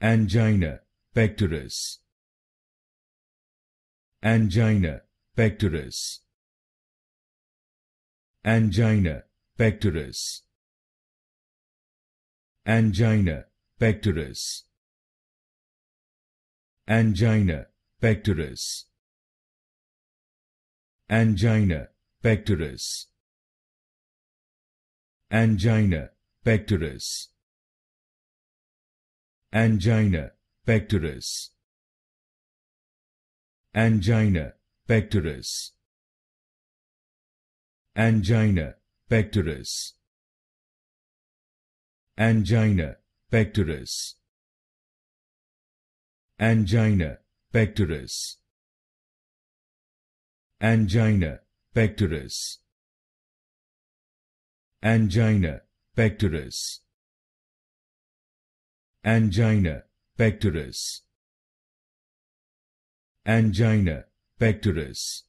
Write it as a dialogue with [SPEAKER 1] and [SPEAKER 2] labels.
[SPEAKER 1] angina pectoris. Angina pectoris. Angina pectoris. Angina pectoris. Angina pectoris. Angina pectoris. Angina pectoris angina pectoris. Angina pectoris. Angina pectoris. Angina pectoris. Angina pectoris. Angina pectoris. Angina pectoris angina pectoris. Angina pectoris